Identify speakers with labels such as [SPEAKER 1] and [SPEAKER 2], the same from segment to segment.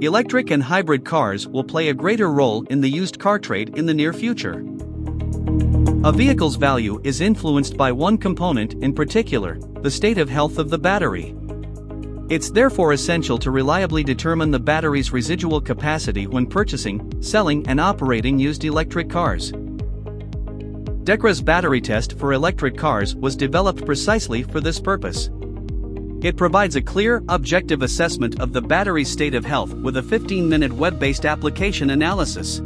[SPEAKER 1] Electric and hybrid cars will play a greater role in the used car trade in the near future. A vehicle's value is influenced by one component in particular the state of health of the battery. It's therefore essential to reliably determine the battery's residual capacity when purchasing, selling, and operating used electric cars. DEKRA's battery test for electric cars was developed precisely for this purpose. It provides a clear, objective assessment of the battery's state of health with a 15 minute web based application analysis.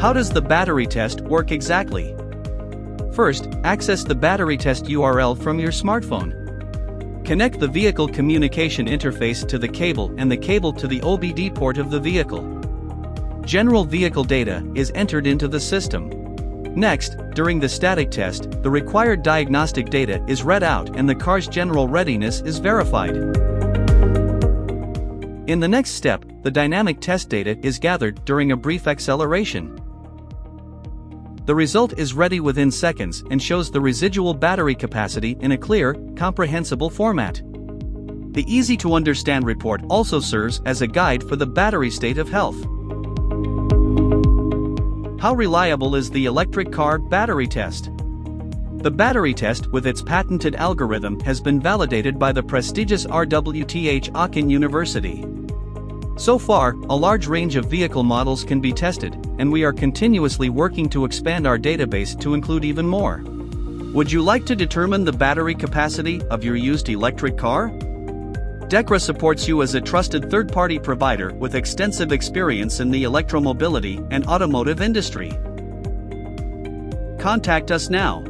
[SPEAKER 1] How does the battery test work exactly? First, access the battery test URL from your smartphone. Connect the vehicle communication interface to the cable and the cable to the OBD port of the vehicle. General vehicle data is entered into the system. Next, during the static test, the required diagnostic data is read out and the car's general readiness is verified. In the next step, the dynamic test data is gathered during a brief acceleration. The result is ready within seconds and shows the residual battery capacity in a clear, comprehensible format. The easy to understand report also serves as a guide for the battery state of health. How reliable is the electric car battery test? The battery test with its patented algorithm has been validated by the prestigious RWTH Aachen University. So far, a large range of vehicle models can be tested, and we are continuously working to expand our database to include even more. Would you like to determine the battery capacity of your used electric car? DEKRA supports you as a trusted third party provider with extensive experience in the electromobility and automotive industry. Contact us now.